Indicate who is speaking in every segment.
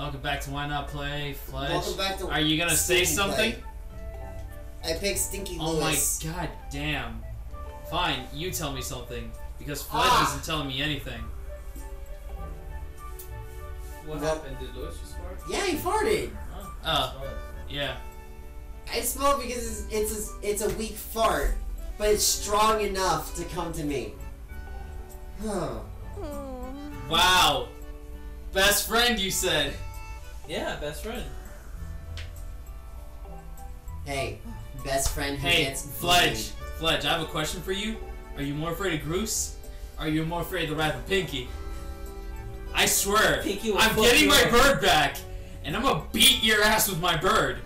Speaker 1: Welcome back to Why Not Play, Fledge.
Speaker 2: Welcome back to
Speaker 1: Are you gonna say something?
Speaker 2: Play. I picked Stinky
Speaker 1: Oh
Speaker 2: Lewis.
Speaker 1: my god damn. Fine, you tell me something. Because Fledge
Speaker 2: Ah.
Speaker 1: isn't telling me anything.
Speaker 3: What
Speaker 2: Well-
Speaker 3: happened? Did Lewis just fart?
Speaker 2: Yeah, he farted.
Speaker 3: Oh,
Speaker 1: Oh,
Speaker 3: smart.
Speaker 1: yeah.
Speaker 2: I smell because it's it's a, it's a weak fart, but it's strong enough to come to me. Oh.
Speaker 1: Wow. Best friend, you said.
Speaker 3: Yeah, best friend.
Speaker 2: hey, best friend who
Speaker 1: Hey,
Speaker 2: gets
Speaker 1: Fledge. Fledge, I have a question for you. Are you more afraid of Groose? Or are you more afraid of the Wrath of Pinky? I swear,
Speaker 3: Pinky
Speaker 1: I'm getting my
Speaker 3: up.
Speaker 1: bird back, and I'm gonna beat your ass with my bird.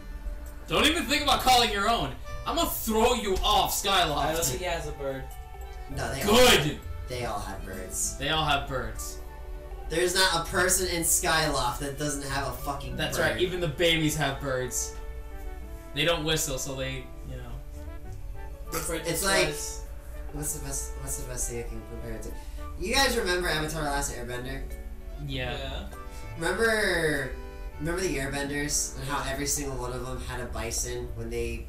Speaker 1: Don't even think about calling your own. I'm gonna throw you off Skyloft.
Speaker 3: I don't
Speaker 1: Skyloft.
Speaker 3: think he has a bird.
Speaker 2: No, they all,
Speaker 1: Good.
Speaker 2: they all have birds.
Speaker 1: They all have birds.
Speaker 2: There's not a person in Skyloft that doesn't have a fucking
Speaker 1: That's
Speaker 2: bird.
Speaker 1: right. Even the babies have birds. They don't whistle, so they, you know.
Speaker 3: Different
Speaker 2: It's like-
Speaker 3: size.
Speaker 2: What's the best? What's the best thing I can compare it to? You guys remember Avatar: The Last Airbender?
Speaker 1: Yeah.
Speaker 3: Yeah.
Speaker 2: Remember, remember the Airbenders and how every single one of them had a bison when they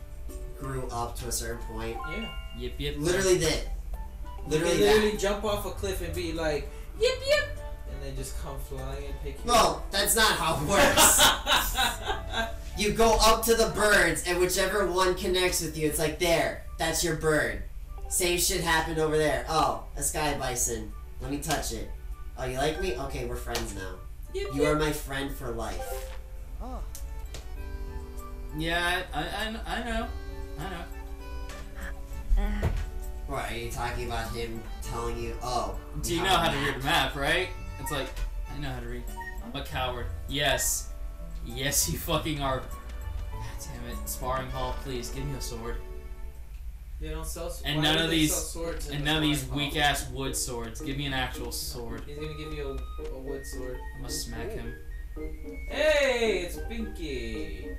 Speaker 2: grew up to a certain point.
Speaker 3: Yeah.
Speaker 1: Yip yip.
Speaker 2: Literally that. Literally
Speaker 3: they
Speaker 2: that.
Speaker 3: literally jump off a cliff and be like, yip yip, and then just come flying and pick you
Speaker 2: Well, that's not how it works. you go up to the birds, and whichever one connects with you, it's like there. That's your bird. Same shit happened over there. Oh, a sky bison. Let me touch it. Oh, you like me? Okay, we're friends now.
Speaker 3: yip
Speaker 2: You are my friend for life. Oh.
Speaker 1: Yeah, I, I, I know. I know.
Speaker 2: What are you talking about? Him telling you? Oh,
Speaker 1: Do you know how to read a map, right? It's like, I know how to read. I'm a coward. Yes. Yes, you fucking are. God damn it. Sparring hall, please, give me a sword.
Speaker 3: They don't sell.
Speaker 1: And none of these-
Speaker 3: swords
Speaker 1: And none of these
Speaker 3: hall?
Speaker 1: weak ass wood swords. Give me an actual sword.
Speaker 3: He's gonna give you a, a wood sword.
Speaker 1: I'm gonna smack him.
Speaker 3: Hey, it's Pinky.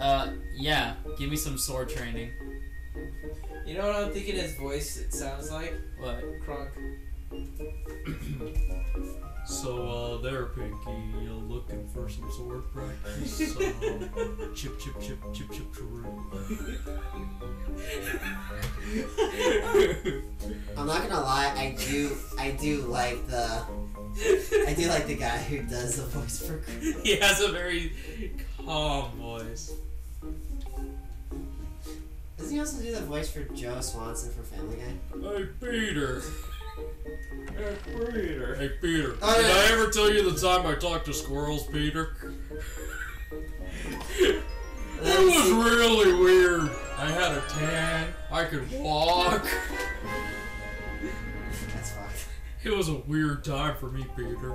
Speaker 1: Uh, yeah. Give me some sword training.
Speaker 3: You know what I'm thinking his voice it sounds like?
Speaker 1: What?
Speaker 3: Crunk.
Speaker 1: So, uh, there, Pinky, you're looking for some sword practice? Uh, chip, chip, chip, chip, chip,
Speaker 2: I'm not gonna lie. I do. I do like the. I do like the guy who does the voice for.
Speaker 1: he has a very calm voice.
Speaker 2: Doesn't he also do the voice for Joe Swanson for Family Guy?
Speaker 1: Hey, Peter.
Speaker 3: Hey, Peter.
Speaker 1: Hey, Peter.
Speaker 2: Oh,
Speaker 1: Did. I ever tell you the time I talked to squirrels, Peter? It was really weird. I had a tan. I could walk.
Speaker 2: That's fucked.
Speaker 1: It was a weird time for me, Peter.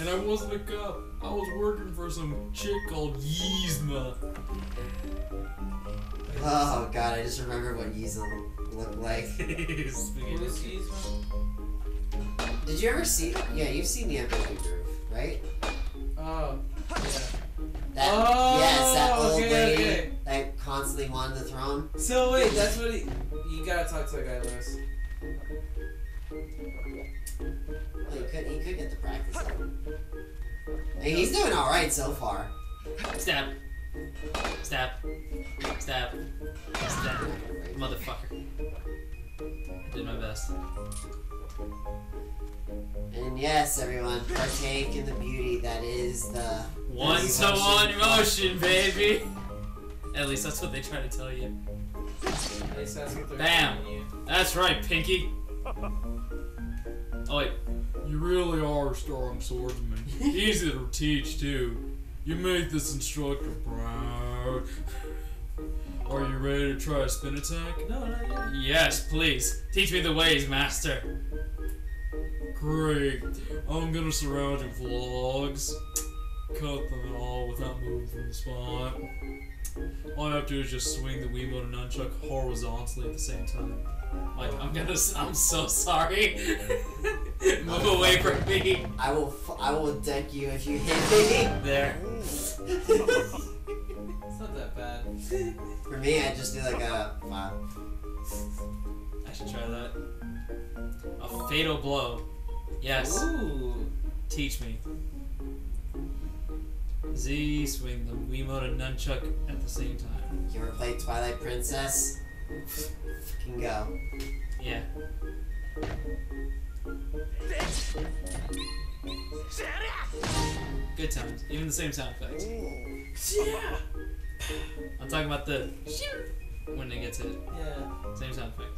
Speaker 1: And I wasn't a cop. I was working for some chick called Yzma.
Speaker 2: Oh god, I just remember what Yeezel looked like.
Speaker 3: Who is Yzma?
Speaker 2: Did you ever see? Yeah, you've seen the Emperor's New Groove, right?
Speaker 3: Oh, yeah.
Speaker 2: That
Speaker 3: Oh,
Speaker 2: yes, that oh, old
Speaker 3: okay,
Speaker 2: lady
Speaker 3: okay.
Speaker 2: that constantly wanted the throne.
Speaker 3: So wait, that's what he. You gotta talk to that guy, Lewis.
Speaker 2: Well, he could he could get the practice. Up. And he's doing all right so far.
Speaker 1: Stab. Stab. Stab. Stab. Motherfucker. I did my best.
Speaker 2: And yes, everyone, partake in the beauty that is the
Speaker 1: One to one motion, baby. At least that's what they try to tell you.
Speaker 3: That's
Speaker 1: Bam. That's right, Pinky. Oh wait. You really are a strong swordsman. Easy to teach too. You make this instructor proud. Are you ready to try a spin attack?
Speaker 3: No, not yet.
Speaker 1: Yes, please. Teach me the ways, master. Great. I'm gonna surround you with logs. Cut them all without moving from the spot. All I have to do is just swing the Wiimote and nunchuck horizontally at the same time. Like, I'm gonna. I'm so sorry. Move away from me.
Speaker 2: I will f- I will deck you if you hit me. There. For me, I just do like a wow.
Speaker 1: I should try that. A fatal blow. Yes.
Speaker 3: Ooh.
Speaker 1: Teach me. Z, swing the Wiimote and Nunchuck at the same time.
Speaker 2: You ever played Twilight Princess? Fucking go.
Speaker 1: Yeah. Good times. Even the same sound effects.
Speaker 3: Yeah.
Speaker 1: I'm talking about the when it gets hit.
Speaker 3: Yeah.
Speaker 1: Same sound effect.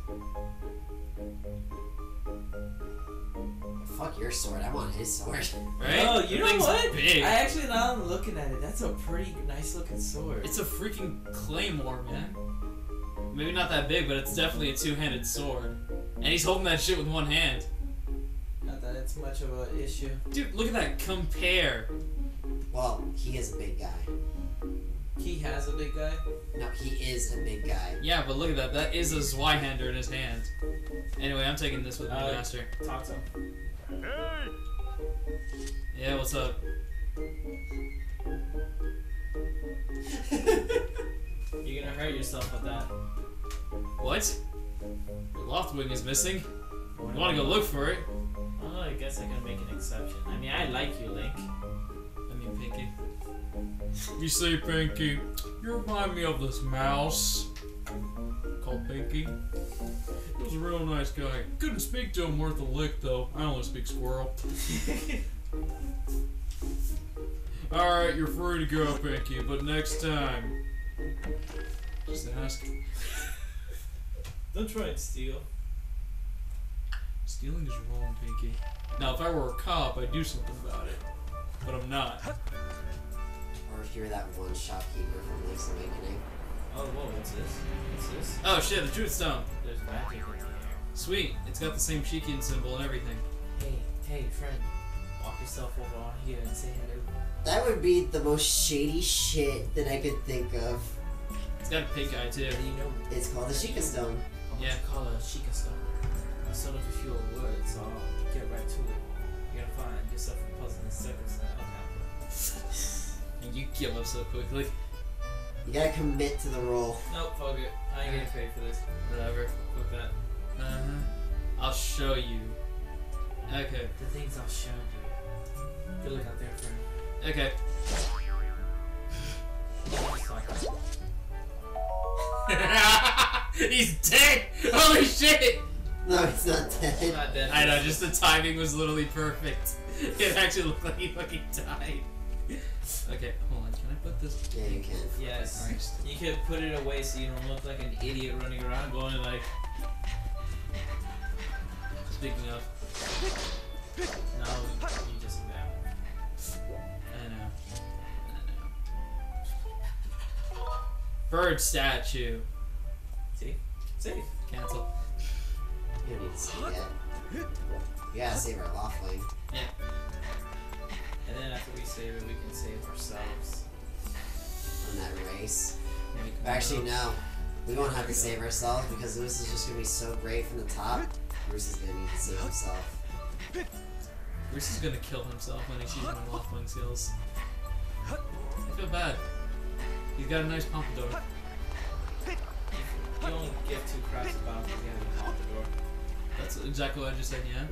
Speaker 2: Fuck your sword. I want his sword.
Speaker 1: Right?
Speaker 3: Oh,
Speaker 1: The
Speaker 3: you know
Speaker 1: thing's
Speaker 3: what?
Speaker 1: Big.
Speaker 3: I actually now I'm looking at it. That's a pretty nice looking sword.
Speaker 1: It's a freaking claymore, man. Maybe not that big, but it's definitely a two-handed sword. And he's holding that shit with one hand.
Speaker 3: Not that it's much of an issue.
Speaker 1: Dude, look at that. Compare.
Speaker 2: Well, he is a big guy.
Speaker 3: He has a big guy.
Speaker 2: No, he is a big guy.
Speaker 1: Yeah, but look at that. That is a Zweihander in his hand. Anyway, I'm taking this with me,
Speaker 3: Uh,
Speaker 1: master.
Speaker 3: Talk to him. Hey!
Speaker 1: Yeah, what's up?
Speaker 3: You're gonna hurt yourself with that.
Speaker 1: What? Your Loftwing is missing. You want to go look for it?
Speaker 3: Oh, I guess I can make an exception. I mean, I like you, Link.
Speaker 1: I mean, Pinky. You see, Pinky, you remind me of this mouse called Pinky. He was a real nice guy. Couldn't speak to him worth a lick, though. I only speak squirrel. Alright, you're free to go, Pinky, but next time. Just ask.
Speaker 3: Don't try and steal.
Speaker 1: Stealing is wrong, Pinky. Now, if I were a cop, I'd do something about it. But I'm not.
Speaker 2: Or if you're that one shopkeeper from Link's Awakening.
Speaker 3: Oh, whoa, what's this? What's this?
Speaker 1: Oh shit, the truth stone.
Speaker 3: There's magic in the air.
Speaker 1: Sweet. It's got the same Sheikah symbol and everything.
Speaker 3: Hey, hey, friend. Walk yourself over on here and say hello.
Speaker 2: That would be the most shady shit that I could think of.
Speaker 1: It's got a pink eye too.
Speaker 3: How do you know?
Speaker 2: It's called the Sheikah Stone.
Speaker 3: How
Speaker 1: Yeah.
Speaker 3: you call a Sheikah stone? A stone of a few words, so I'll get right to it. You're gonna find yourself in puzzle in seconds now. Okay.
Speaker 1: And you give up so quickly.
Speaker 2: You gotta commit to the role.
Speaker 3: Nope, fuck it. I ain't getting paid for this.
Speaker 1: Whatever.
Speaker 3: Fuck that.
Speaker 1: Uh huh. I'll show you. Okay.
Speaker 3: The things I'll show you. Good look out there, friend.
Speaker 1: Okay. He's dead! Holy shit!
Speaker 2: No, he's not dead.
Speaker 3: Not dead.
Speaker 1: I know, just the timing was literally perfect. It actually looked like he fucking died. Okay, hold on. Can I put this?
Speaker 2: Yeah, you can.
Speaker 3: Yes.
Speaker 1: Christ.
Speaker 3: You could put it away so you don't look like an idiot running around going like,
Speaker 1: Speaking of,
Speaker 3: no, you just.
Speaker 1: I know. I know. Bird statue.
Speaker 3: See? Safe.
Speaker 1: Cancel.
Speaker 2: You don't need to see that. You gotta save our Loftwing.
Speaker 3: And then after we save it, we can save ourselves.
Speaker 2: on that race. Actually, no. We won't have to save ourselves because Lewis is just gonna be so great from the top. Groose is gonna need to save himself.
Speaker 1: Groose is gonna kill himself when he sees my Loftwing skills. I feel bad. He's got a nice pompadour.
Speaker 3: You only give two craps about if you have a door.
Speaker 1: That's exactly what I just said, yeah?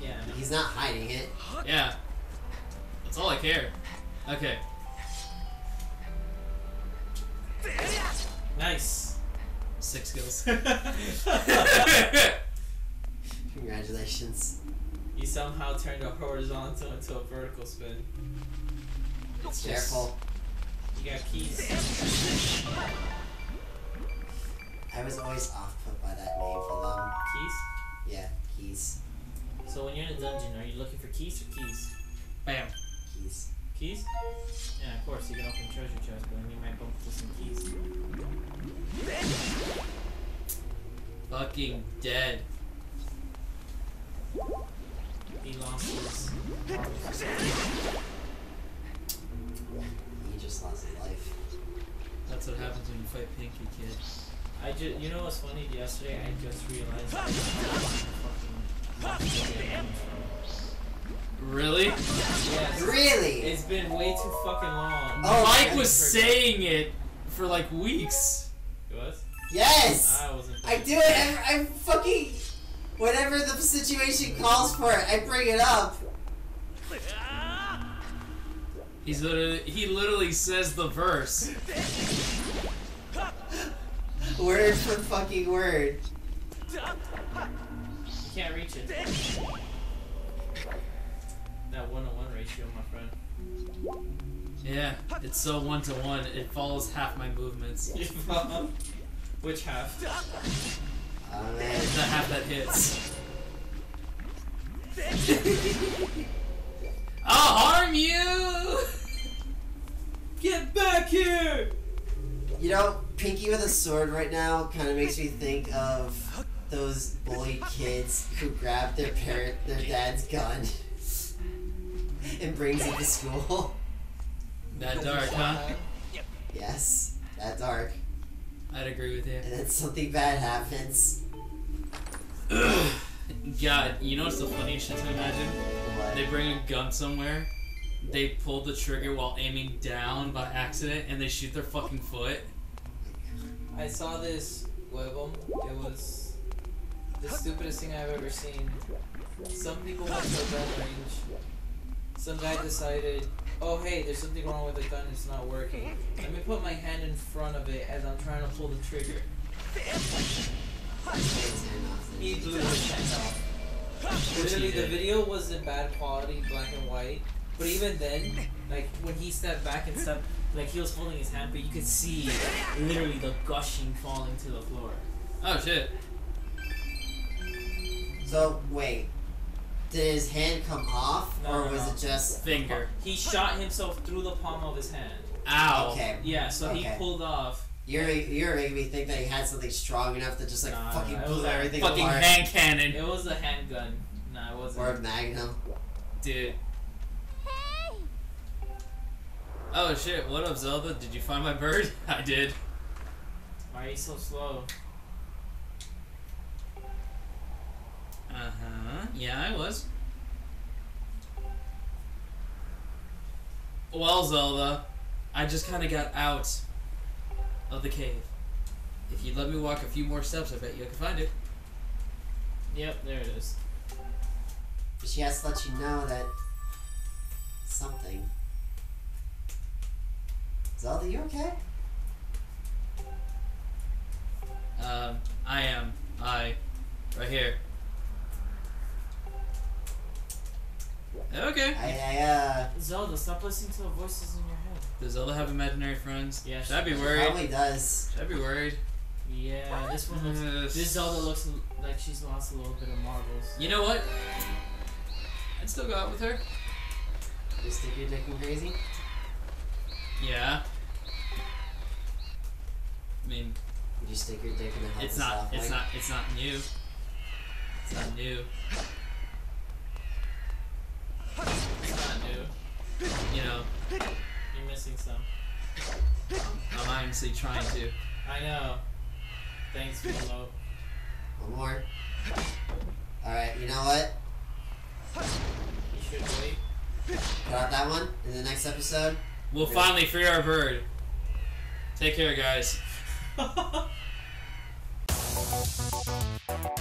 Speaker 3: Yeah.
Speaker 2: He's not hiding it.
Speaker 1: Yeah. That's all I care. Okay.
Speaker 3: Nice.
Speaker 1: Six skills.
Speaker 2: Congratulations.
Speaker 3: you somehow turned a horizontal into a vertical spin.
Speaker 1: It's just-
Speaker 2: Careful.
Speaker 3: You got keys.
Speaker 2: I was always off
Speaker 3: in a dungeon, are you looking for keys or keys?
Speaker 1: Bam.
Speaker 2: Keys.
Speaker 3: Keys? Yeah, of course, you can open treasure chest, but then you might bump into some keys.
Speaker 1: Fucking dead.
Speaker 3: He lost his marbles.
Speaker 2: He just lost his life.
Speaker 1: That's what happens when you fight Pinky Kid.
Speaker 3: I just, you know what's funny? Yesterday, I just realized I fucking
Speaker 1: Really?
Speaker 3: Yes.
Speaker 2: Really?
Speaker 3: It's been way too fucking long.
Speaker 2: Oh,
Speaker 1: Mike
Speaker 2: I
Speaker 1: was saying it for like weeks.
Speaker 3: It was?
Speaker 2: Yes!
Speaker 3: I wasn't.
Speaker 2: I do it every, I'm fucking Whenever the situation calls for it, I bring it up.
Speaker 1: He's literally he literally says the verse.
Speaker 2: Word for fucking word.
Speaker 3: You can't reach it. That one to one ratio, my friend.
Speaker 1: Yeah, it's so one to one. It follows half my movements.
Speaker 3: Which half?
Speaker 2: Oh man.
Speaker 1: The half that hits. I'll harm you.
Speaker 3: Get back here!
Speaker 2: You know, Pinky with a sword right now kind of makes me think of those bully kids who grab their parent, their dad's gun, and brings it to school.
Speaker 1: That dark, huh?
Speaker 2: Yes, that dark.
Speaker 1: I'd agree with you.
Speaker 2: And then something bad happens.
Speaker 1: God, you know what's the funniest shit to imagine?
Speaker 2: What?
Speaker 1: They bring a gun somewhere, they pull the trigger while aiming down by accident, and they shoot their fucking foot.
Speaker 3: I saw this webum. It was the stupidest thing I've ever seen. Some people went to gun range. Some guy decided, oh hey, there's something wrong with the gun, it's not working. Let me put my hand in front of it as I'm trying to pull the trigger. He blew his hand off. Literally, the video was in bad quality, black and white. But even then, like when he stepped back and stepped, like he was holding his hand, but you could see literally the gushing falling to the floor.
Speaker 1: Oh shit.
Speaker 2: So wait, did his hand come off,
Speaker 3: No,
Speaker 2: or
Speaker 3: no,
Speaker 2: was
Speaker 3: no.
Speaker 2: it just?
Speaker 1: Finger.
Speaker 3: He shot himself through the palm of his hand.
Speaker 1: Ow.
Speaker 2: Okay,
Speaker 3: Yeah, so he pulled off.
Speaker 2: you're you're making me think that he had something strong enough to just like
Speaker 3: Nah,
Speaker 2: fucking
Speaker 3: nah, it was
Speaker 2: blew
Speaker 3: like
Speaker 2: everything
Speaker 1: Fucking
Speaker 2: apart.
Speaker 1: hand cannon.
Speaker 3: It was a handgun. Nah, it wasn't.
Speaker 2: Or a magnum.
Speaker 1: Dude. Hey. Oh shit, what up Zelda? Did you find my bird? I did.
Speaker 3: Why are you so slow?
Speaker 1: Uh-huh. Yeah, I was. Well, Zelda, I just kind of got out of the cave. If you'd let me walk a few more steps, I bet you I could find it.
Speaker 3: Yep, there it is.
Speaker 2: But she has to let you know that something. Zelda, you okay?
Speaker 1: Um, I am. I. Right here. Okay.
Speaker 2: I, I uh,
Speaker 3: Zelda, stop listening to the voices in your head.
Speaker 1: Does Zelda have imaginary friends?
Speaker 3: Yeah,
Speaker 1: Should I be
Speaker 3: she-
Speaker 1: worried?
Speaker 2: probably does.
Speaker 1: Should I be worried?
Speaker 3: Yeah, this one looks.
Speaker 1: Uh,
Speaker 3: This Zelda looks like she's lost a little bit of marbles.
Speaker 1: You know what? I'd still go out with her.
Speaker 2: You stick your dick in crazy?
Speaker 1: Yeah. I mean,
Speaker 2: Would you stick your dick in a healthy
Speaker 1: it's not. It's
Speaker 2: leg?
Speaker 1: not. It's not new.
Speaker 3: It's not new.
Speaker 1: You know,
Speaker 3: You're missing some.
Speaker 1: I'm honestly trying to.
Speaker 3: I know. Thanks, Milo.
Speaker 2: One more. Alright, you know what?
Speaker 3: You should wait.
Speaker 2: Put out that one in the next episode.
Speaker 1: We'll finally free our bird. Take care, guys.